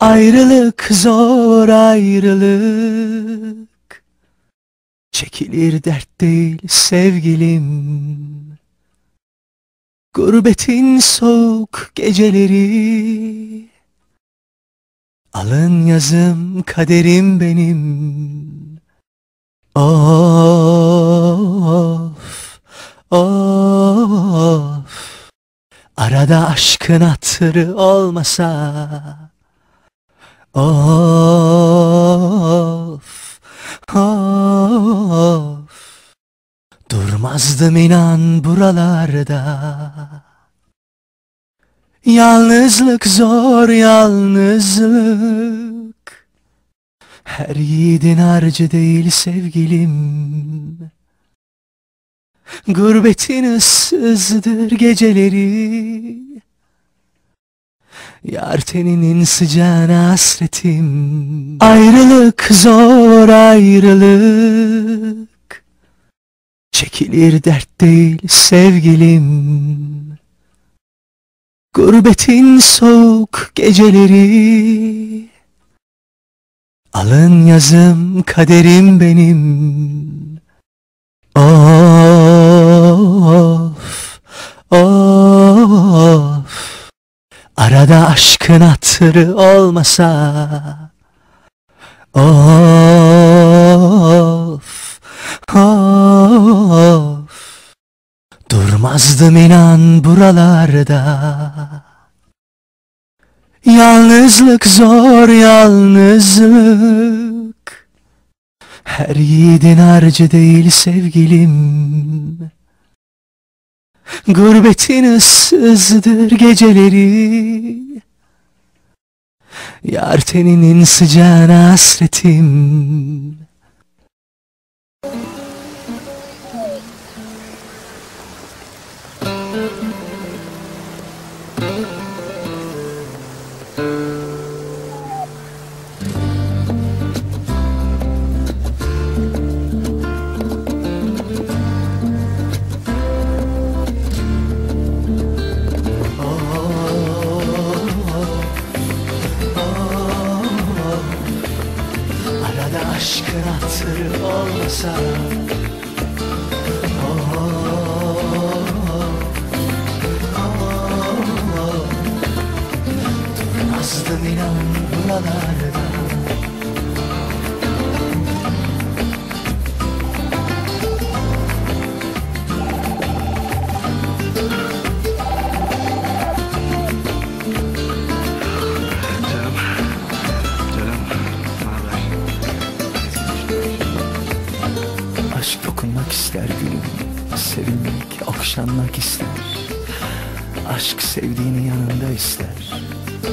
Ayrılık zor ayrılık. Çekilir dert değil sevgilim. Gurbetin soğuk geceleri. Alın yazım kaderim benim. Of Of. Arada aşkın hatırı olmasa Of Of. Durmazdım inan buralarda. Yalnızlık zor yalnızlık. Her yiğidin harcı değil sevgilim. Gurbetin ıssızdır geceleri Yar teninin sıcağına hasretim. Ayrılık zor ayrılık. Çekilir dert değil sevgilim. Gurbetin soğuk geceleri. Alın yazım kaderim benim. Of Of Arada aşkın hatırı olmasa. Of Of. Durmazdım inan buralarda. Yalnızlık zor yalnızlık. Her yiğidin harcı değil sevgilim Gurbetin ıssızdır geceleri. Yar teninin sıcağına hasretim. Arada aşkın hatırı olmasa Durmazdım inan buralarda Dokunmak ister gülüm Sevilmek, okşanmak ister. Aşk sevdiğini yanında ister.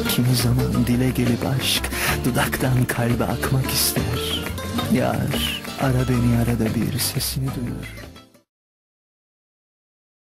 Kimi zaman dile gelip aşk Dudaktan kalbe akmak ister. Yar ara beni arada bir sesini duyur